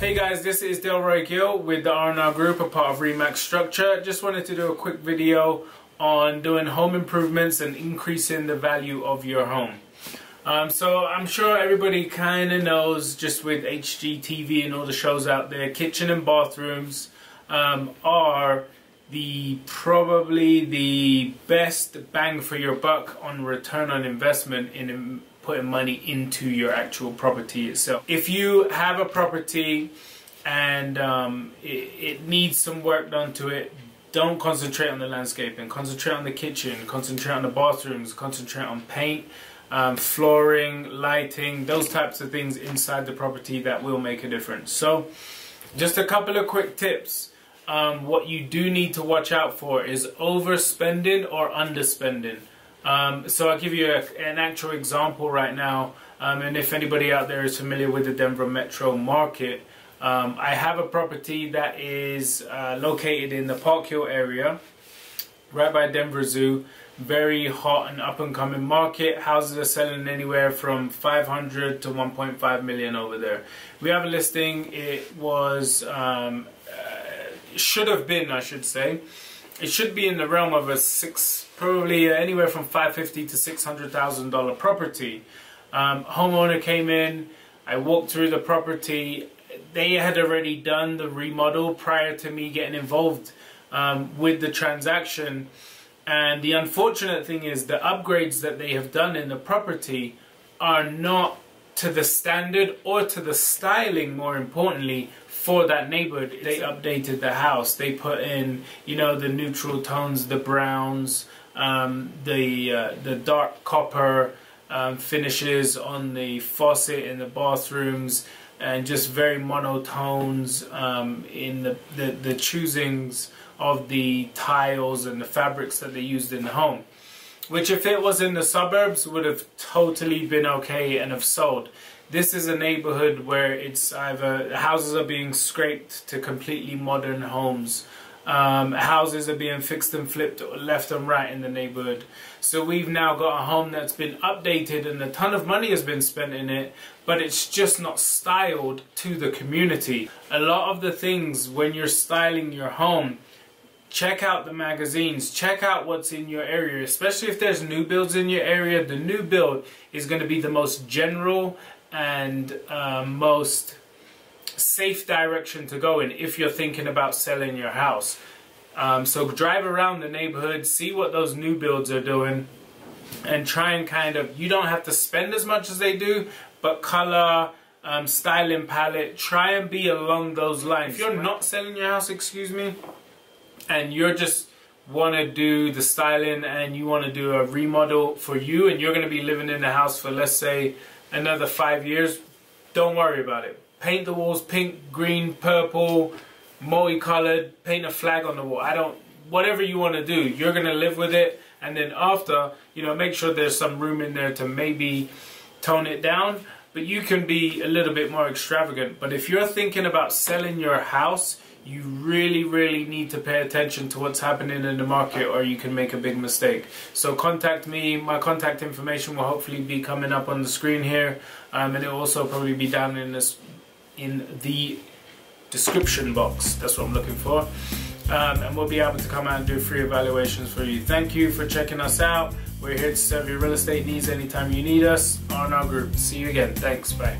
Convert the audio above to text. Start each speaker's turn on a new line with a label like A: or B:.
A: Hey guys, this is Delroy Gill with the R&R Group, a part of Remax Structure. Just wanted to do a quick video on doing home improvements and increasing the value of your home. Um, so I'm sure everybody kind of knows just with HGTV and all the shows out there, kitchen and bathrooms um, are the probably the best bang for your buck on return on investment in putting money into your actual property itself. If you have a property and um, it, it needs some work done to it, don't concentrate on the landscaping. Concentrate on the kitchen. Concentrate on the bathrooms. Concentrate on paint, um, flooring, lighting, those types of things inside the property that will make a difference. So, just a couple of quick tips. Um, what you do need to watch out for is overspending or underspending. Um, so I'll give you a, an actual example right now. Um, and if anybody out there is familiar with the Denver metro market, um, I have a property that is uh, located in the Park Hill area, right by Denver Zoo. Very hot and up and coming market. Houses are selling anywhere from 500 to 1.5 million over there. We have a listing. It was um, uh, should have been, I should say. It should be in the realm of a six, probably anywhere from 550 to 600 thousand dollar property. Um, homeowner came in. I walked through the property they had already done the remodel prior to me getting involved um, with the transaction. And the unfortunate thing is the upgrades that they have done in the property are not to the standard or to the styling, more importantly, for that neighborhood. They updated the house. They put in, you know, the neutral tones, the browns, um, the uh, the dark copper um, finishes on the faucet in the bathrooms and just very monotones um, in the, the, the choosings of the tiles and the fabrics that they used in the home. Which if it was in the suburbs would have totally been okay and have sold. This is a neighborhood where it's either houses are being scraped to completely modern homes um, houses are being fixed and flipped left and right in the neighborhood. So we've now got a home that's been updated and a ton of money has been spent in it, but it's just not styled to the community. A lot of the things when you're styling your home, check out the magazines, check out what's in your area, especially if there's new builds in your area. The new build is going to be the most general and uh, most safe direction to go in if you're thinking about selling your house. Um, so drive around the neighborhood, see what those new builds are doing, and try and kind of, you don't have to spend as much as they do, but color, um, styling palette, try and be along those lines. If you're not selling your house, excuse me, and you're just want to do the styling and you want to do a remodel for you and you're going to be living in the house for let's say another five years, don't worry about it paint the walls pink, green, purple, multicolored, paint a flag on the wall. I don't, whatever you want to do, you're going to live with it. And then after, you know, make sure there's some room in there to maybe tone it down. But you can be a little bit more extravagant. But if you're thinking about selling your house, you really, really need to pay attention to what's happening in the market or you can make a big mistake. So contact me. My contact information will hopefully be coming up on the screen here. Um, and it will also probably be down in this in the description box. That's what I'm looking for. Um, and we'll be able to come out and do free evaluations for you. Thank you for checking us out. We're here to serve your real estate needs anytime you need us R&R group. See you again. Thanks. Bye.